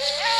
Yeah.